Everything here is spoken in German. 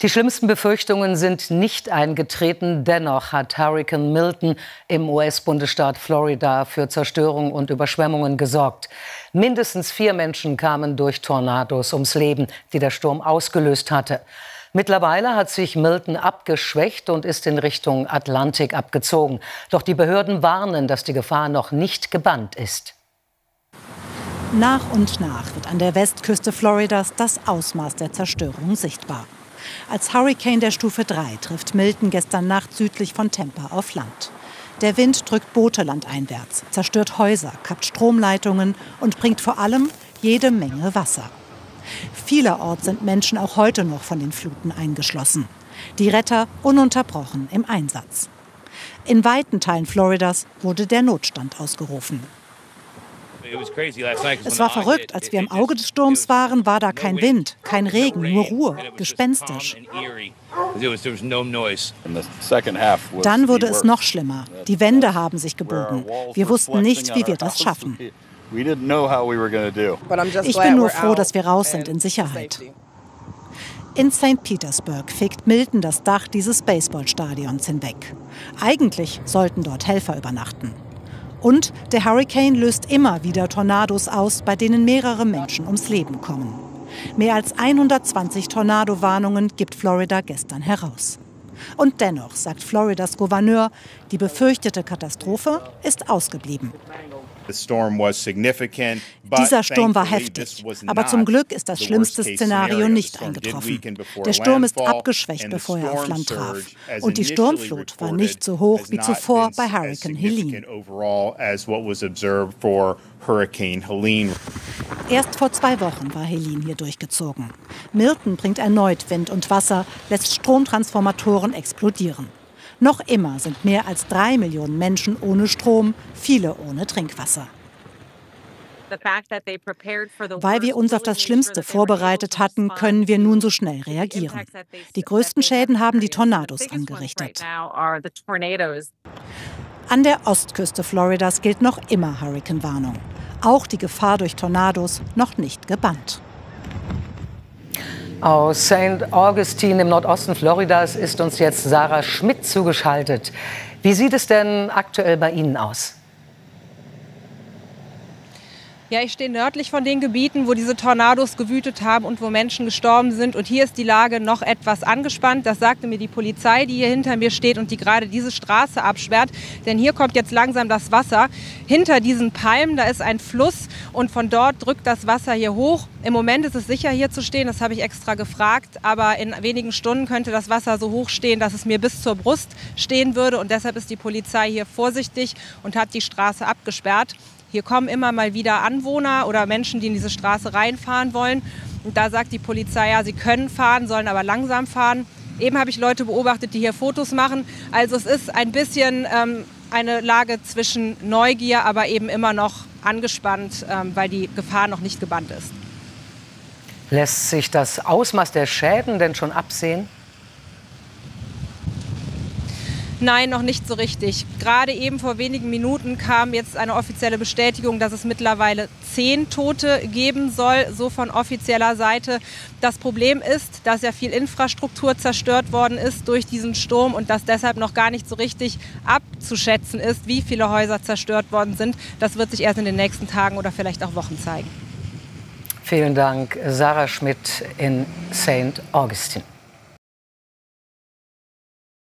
Die schlimmsten Befürchtungen sind nicht eingetreten. Dennoch hat Hurricane Milton im US-Bundesstaat Florida für Zerstörung und Überschwemmungen gesorgt. Mindestens vier Menschen kamen durch Tornados ums Leben, die der Sturm ausgelöst hatte. Mittlerweile hat sich Milton abgeschwächt und ist in Richtung Atlantik abgezogen. Doch die Behörden warnen, dass die Gefahr noch nicht gebannt ist. Nach und nach wird an der Westküste Floridas das Ausmaß der Zerstörung sichtbar. Als Hurricane der Stufe 3 trifft Milton gestern Nacht südlich von Tampa auf Land. Der Wind drückt Boote landeinwärts, zerstört Häuser, kappt Stromleitungen und bringt vor allem jede Menge Wasser. Vielerorts sind Menschen auch heute noch von den Fluten eingeschlossen. Die Retter ununterbrochen im Einsatz. In weiten Teilen Floridas wurde der Notstand ausgerufen. Es war verrückt. Als wir im Auge des Sturms waren, war da kein Wind, kein Regen, nur Ruhe, gespenstisch. Dann wurde es noch schlimmer. Die Wände haben sich gebogen. Wir wussten nicht, wie wir das schaffen. Ich bin nur froh, dass wir raus sind in Sicherheit. In St. Petersburg fegt Milton das Dach dieses Baseballstadions hinweg. Eigentlich sollten dort Helfer übernachten. Und der Hurricane löst immer wieder Tornados aus, bei denen mehrere Menschen ums Leben kommen. Mehr als 120 Tornado-Warnungen gibt Florida gestern heraus. Und dennoch, sagt Floridas Gouverneur, die befürchtete Katastrophe ist ausgeblieben. Dieser Sturm war heftig, aber zum Glück ist das schlimmste Szenario nicht eingetroffen. Der Sturm ist abgeschwächt, bevor er auf Land traf. Und die Sturmflut war nicht so hoch wie zuvor bei Hurricane Helene. Erst vor zwei Wochen war Helene hier durchgezogen. Milton bringt erneut Wind und Wasser, lässt Stromtransformatoren explodieren. Noch immer sind mehr als drei Millionen Menschen ohne Strom, viele ohne Trinkwasser. Weil wir uns auf das Schlimmste vorbereitet hatten, können wir nun so schnell reagieren. Die größten Schäden haben die Tornados angerichtet. An der Ostküste Floridas gilt noch immer Hurrikanwarnung. Auch die Gefahr durch Tornados noch nicht gebannt. Aus St. Augustine im Nordosten Floridas ist uns jetzt Sarah Schmidt zugeschaltet. Wie sieht es denn aktuell bei Ihnen aus? Ja, ich stehe nördlich von den Gebieten, wo diese Tornados gewütet haben und wo Menschen gestorben sind. Und hier ist die Lage noch etwas angespannt. Das sagte mir die Polizei, die hier hinter mir steht und die gerade diese Straße absperrt. Denn hier kommt jetzt langsam das Wasser. Hinter diesen Palmen, da ist ein Fluss und von dort drückt das Wasser hier hoch. Im Moment ist es sicher, hier zu stehen. Das habe ich extra gefragt. Aber in wenigen Stunden könnte das Wasser so hoch stehen, dass es mir bis zur Brust stehen würde. Und deshalb ist die Polizei hier vorsichtig und hat die Straße abgesperrt. Hier kommen immer mal wieder Anwohner oder Menschen, die in diese Straße reinfahren wollen. Und da sagt die Polizei, ja, sie können fahren, sollen aber langsam fahren. Eben habe ich Leute beobachtet, die hier Fotos machen. Also es ist ein bisschen ähm, eine Lage zwischen Neugier, aber eben immer noch angespannt, ähm, weil die Gefahr noch nicht gebannt ist. Lässt sich das Ausmaß der Schäden denn schon absehen? Nein, noch nicht so richtig. Gerade eben vor wenigen Minuten kam jetzt eine offizielle Bestätigung, dass es mittlerweile zehn Tote geben soll, so von offizieller Seite. Das Problem ist, dass ja viel Infrastruktur zerstört worden ist durch diesen Sturm und dass deshalb noch gar nicht so richtig abzuschätzen ist, wie viele Häuser zerstört worden sind. Das wird sich erst in den nächsten Tagen oder vielleicht auch Wochen zeigen. Vielen Dank, Sarah Schmidt in St. Augustine.